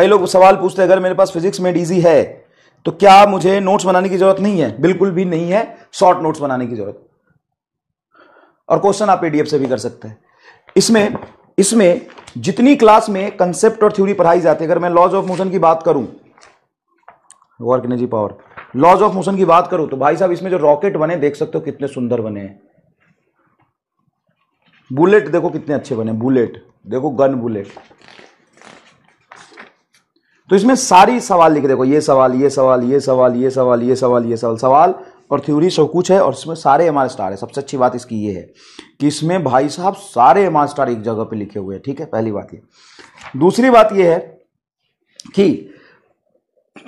कई लोग सवाल पूछते हैं, अगर मेरे पास फिजिक्स में डीजी है तो क्या मुझे नोट्स बनाने की ज़रूरत नहीं है? बिल्कुल भी नहीं है शॉर्ट नोट्स बनाने की ज़रूरत। और क्वेश्चन आप पीडीएफ से भी कर सकते हैं। इसमें इसमें जितनी क्लास में कंसेप्ट और थ्योरी पढ़ाई जाती है, अगर मैं लॉज ऑफ़ मोशन की बात करूँ work energy power laws of motion की बात करूँ तो भाई साहब, इसमें जो रॉकेट बने, देख सकते हो कितने सुंदर बने बुलेट देखो कितने अच्छे बने बुलेट देखो गन बुलेट तो इसमें सारी सवाल लिख देखो, ये सवाल ये सवाल ये सवाल ये सवाल ये सवाल ये सवाल सवाल और थ्योरी सब कुछ है और इसमें सारे एम स्टार है। सबसे अच्छी बात इसकी ये है कि इसमें भाई साहब सारे एम स्टार एक जगह पे लिखे हुए हैं, ठीक है? पहली बात ये। दूसरी बात ये है कि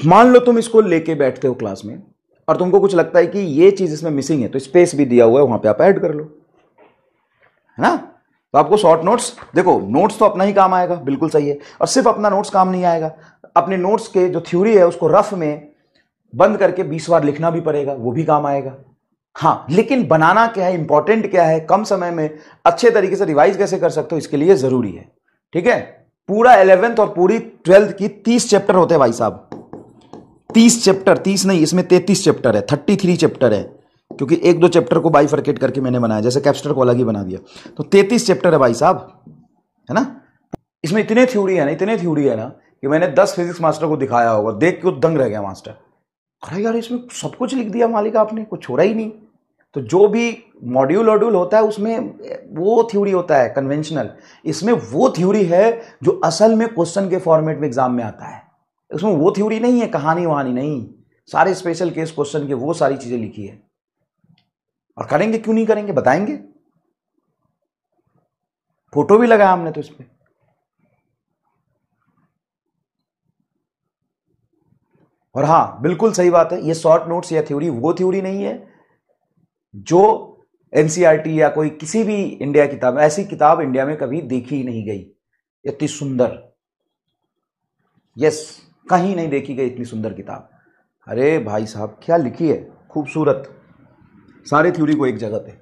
मान लो तुम इसको लेके बैठते हो क्लास में और तुमको कुछ लगता है कि ये चीज़ इसमें मिसिंग है तो स्पेस भी दिया हुआ है, वहाँ पे आप ऐड कर लो। है ना? तो आपको शॉर्ट नोट्स देखो नोट्स तो अपना ही काम आएगा, बिल्कुल सही है। और सिर्फ़ अपना नोट्स काम नहीं आएगा। अपने नोट्स के जो थ्योरी है, उसको रफ में बंद करके बीस बार लिखना भी पड़ेगा, वो भी काम आएगा। हाँ लेकिन बनाना क्या है इंपॉर्टेंट क्या है, कम समय में अच्छे तरीके से रिवाइज कैसे कर सकते हो, इसके लिए ज़रूरी है। ठीक है? पूरा इलेवेंथ और पूरी ट्वेल्थ की तीस चैप्टर होते हैं भाई साहब। तीस चैप्टर तीस नहीं, इसमें तैतीस चैप्टर है थर्टी थ्री चैप्टर है। क्योंकि एक दो चैप्टर को बाइफर्केट करके मैंने बनाया, जैसे कैप्स्टर को अलग ही बना दिया। तो तैतीस चैप्टर है भाई साहब, है ना? इसमें इतने थ्योरी है ना, इतने थ्योरी है ना कि मैंने दस फिजिक्स मास्टर को दिखाया होगा, देख के दंग रह गया मास्टर अरे यार, इसमें सब कुछ लिख दिया मालिक आपने, कुछ छोड़ा ही नहीं। तो जो भी मॉड्यूल वॉड्यूल होता है, उसमें वो थ्योरी होता है कन्वेंशनल इसमें वो थ्योरी है जो असल में क्वेश्चन के फॉर्मेट में एग्ज़ाम में आता है। उसमें वो थ्योरी नहीं है, कहानी वहानी नहीं। सारे स्पेशल केस क्वेश्चन के वो सारी चीज़ें लिखी है। और करेंगे, क्यों नहीं करेंगे, बताएँगे? फ़ोटो भी लगाया हमने तो इस पर और हाँ बिल्कुल सही बात है, ये शॉर्ट नोट्स या थ्योरी वो थ्योरी नहीं है जो एनसीईआरटी या कोई किसी भी इंडिया किताब, ऐसी किताब इंडिया में कभी देखी ही नहीं गई। इतनी सुंदर। यस कहीं नहीं देखी गई इतनी सुंदर किताब। अरे भाई साहब, क्या लिखी है? खूबसूरत। सारे थ्योरी को एक जगह पे।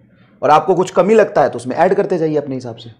और आपको कुछ कमी लगता है तो उसमें ऐड करते जाइए अपने हिसाब से।